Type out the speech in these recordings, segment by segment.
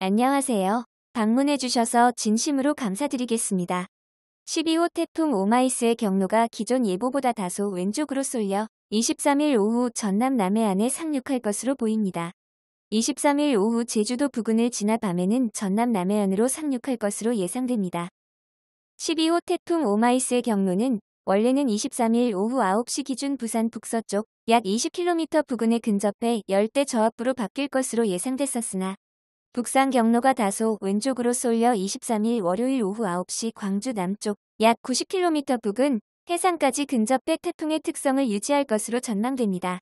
안녕하세요. 방문해주셔서 진심으로 감사드리겠습니다. 12호 태풍 오마이스의 경로가 기존 예보보다 다소 왼쪽으로 쏠려 23일 오후 전남 남해안에 상륙할 것으로 보입니다. 23일 오후 제주도 부근을 지나 밤에는 전남 남해안으로 상륙할 것으로 예상됩니다. 12호 태풍 오마이스의 경로는 원래는 23일 오후 9시 기준 부산 북서쪽 약 20km 부근에 근접해 열대 저압부로 바뀔 것으로 예상됐었으나 북상 경로가 다소 왼쪽으로 쏠려 23일 월요일 오후 9시 광주 남쪽 약 90km 부근 해상까지 근접해 태풍의 특성을 유지할 것으로 전망됩니다.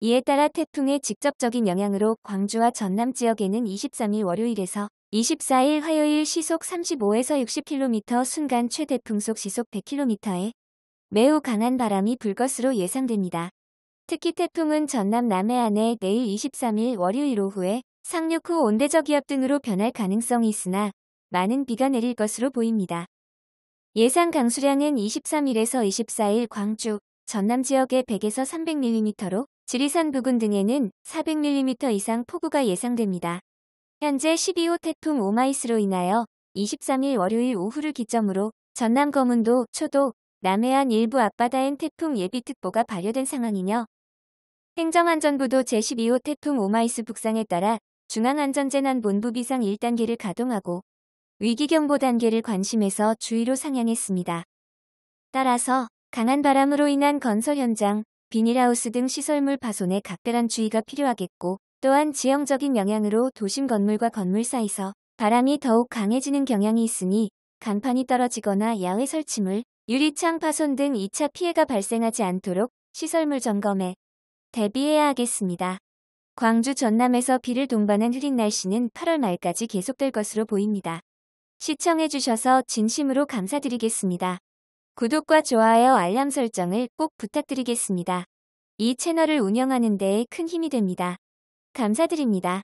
이에 따라 태풍의 직접적인 영향으로 광주와 전남 지역에는 23일 월요일에서 24일 화요일 시속 35에서 60km 순간 최대 풍속 시속 100km에 매우 강한 바람이 불 것으로 예상됩니다. 특히 태풍은 전남 남해안에 내일 23일 월요일 오후에 상륙 후 온대저 기압 등으로 변할 가능성이 있으나 많은 비가 내릴 것으로 보입니다. 예상 강수량은 23일에서 24일 광주, 전남 지역에 100에서 300mm로 지리산 부근 등에는 400mm 이상 폭우가 예상됩니다. 현재 12호 태풍 오마이스로 인하여 23일 월요일 오후를 기점으로 전남 거문도, 초도, 남해안 일부 앞바다엔 태풍 예비특보가 발효된 상황이며 행정안전부도 제12호 태풍 오마이스 북상에 따라 중앙안전재난본부 비상 1단계를 가동하고 위기경보 단계를 관심에서 주의로 상향했습니다. 따라서 강한 바람으로 인한 건설 현장, 비닐하우스 등 시설물 파손에 각별한 주의가 필요하겠고 또한 지형적인 영향으로 도심 건물과 건물 사이서 바람이 더욱 강해지는 경향이 있으니 간판이 떨어지거나 야외 설치물, 유리창 파손 등 2차 피해가 발생하지 않도록 시설물 점검에 대비해야 하겠습니다. 광주 전남에서 비를 동반한 흐린 날씨는 8월 말까지 계속될 것으로 보입니다. 시청해주셔서 진심으로 감사드리겠습니다. 구독과 좋아요 알람 설정을 꼭 부탁드리겠습니다. 이 채널을 운영하는 데에 큰 힘이 됩니다. 감사드립니다.